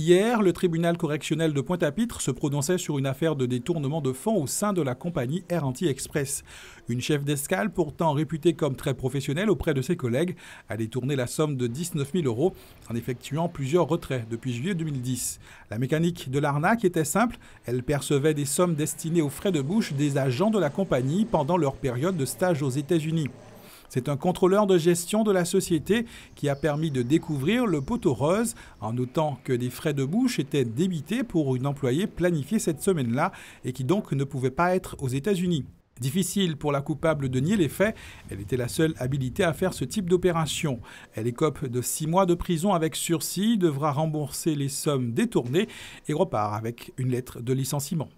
Hier, le tribunal correctionnel de Pointe-à-Pitre se prononçait sur une affaire de détournement de fonds au sein de la compagnie Air Anti-Express. Une chef d'escale, pourtant réputée comme très professionnelle auprès de ses collègues, a détourné la somme de 19 000 euros en effectuant plusieurs retraits depuis juillet 2010. La mécanique de l'arnaque était simple. Elle percevait des sommes destinées aux frais de bouche des agents de la compagnie pendant leur période de stage aux États-Unis. C'est un contrôleur de gestion de la société qui a permis de découvrir le poteau rose en notant que des frais de bouche étaient débités pour une employée planifiée cette semaine-là et qui donc ne pouvait pas être aux États-Unis. Difficile pour la coupable de nier les faits. Elle était la seule habilitée à faire ce type d'opération. Elle écope de six mois de prison avec sursis, devra rembourser les sommes détournées et repart avec une lettre de licenciement.